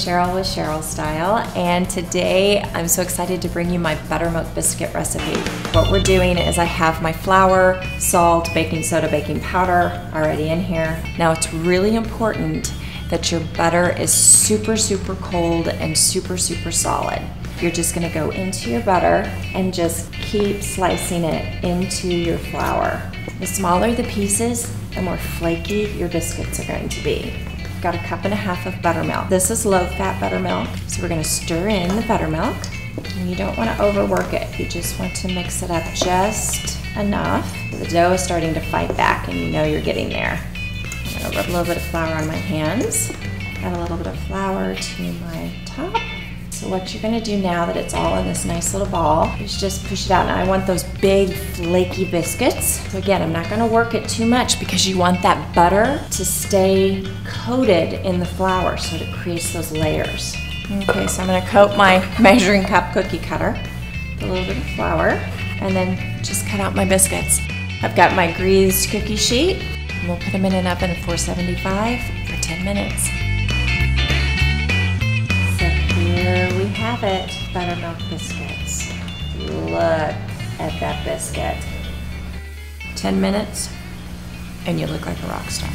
Cheryl with Cheryl Style, and today I'm so excited to bring you my buttermilk biscuit recipe. What we're doing is I have my flour, salt, baking soda, baking powder already in here. Now it's really important that your butter is super, super cold and super, super solid. You're just gonna go into your butter and just keep slicing it into your flour. The smaller the pieces, the more flaky your biscuits are going to be. Got a cup and a half of buttermilk. This is low fat buttermilk, so we're gonna stir in the buttermilk. And you don't wanna overwork it. You just want to mix it up just enough. The dough is starting to fight back and you know you're getting there. I'm gonna rub a little bit of flour on my hands. Add a little bit of flour to my top. So what you're gonna do now that it's all in this nice little ball is just push it out. Now I want those big flaky biscuits. So again, I'm not gonna work it too much because you want that butter to stay coated in the flour so it creates those layers. Okay, so I'm gonna coat my measuring cup cookie cutter with a little bit of flour and then just cut out my biscuits. I've got my greased cookie sheet. And we'll put them in an oven at 475 for 10 minutes. Have buttermilk biscuits. Look at that biscuit. 10 minutes and you look like a rock star.